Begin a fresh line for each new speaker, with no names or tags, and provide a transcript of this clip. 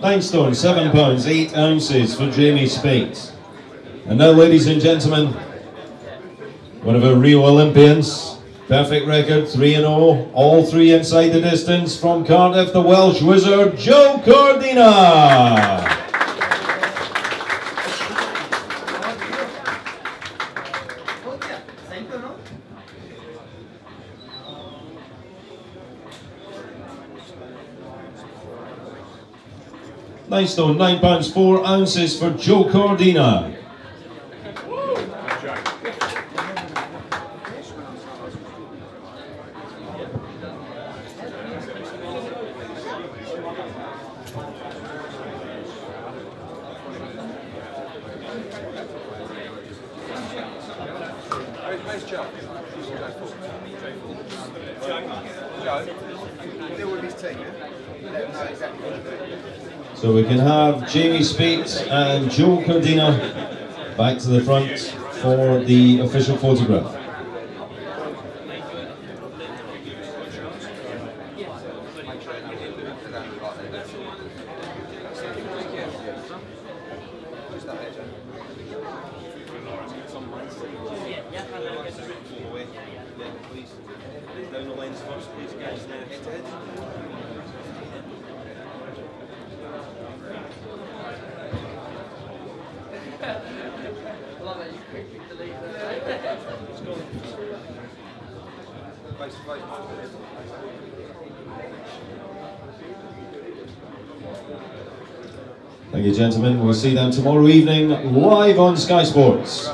Nine stone, seven pounds, eight ounces for Jamie Speight. And now, ladies and gentlemen, one of our Rio Olympians, perfect record, 3 0, all three inside the distance from Cardiff, the Welsh wizard, Joe Cordina. Nine stone, nine pounds, four ounces for Joe Cordina.
Joe? Deal with his team? Let know exactly what.
So we can have Jamie Speight and Joe Cordina back to the front for the official photograph.
Down the lines first, please, guys. Head to head.
Thank you, gentlemen. We'll see them tomorrow evening live on Sky Sports.